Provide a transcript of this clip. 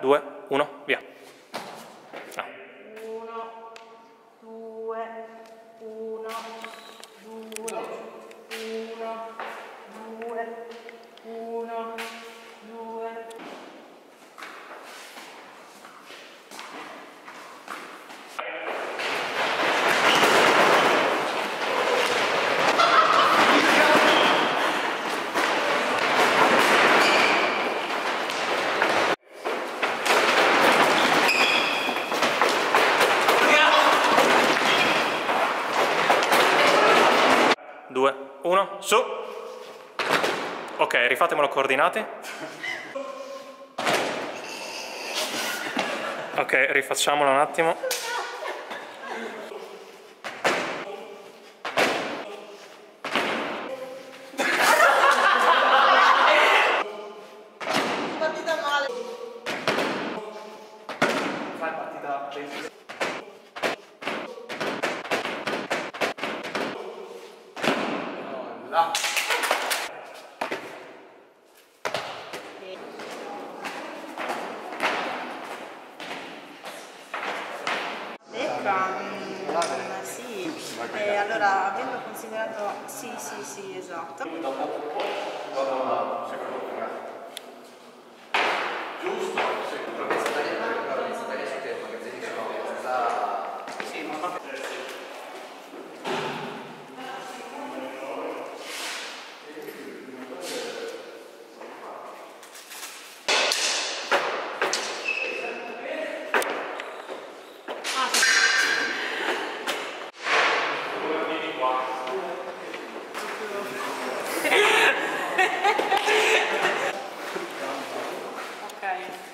3, 2, 1, via. 2, 1, su! Ok, rifatemelo coordinate. Ok, rifacciamolo un attimo. partita male. là. Lecca? Mm, sì, eh, allora avendo considerato... Sì, sì, sì, esatto. Okay.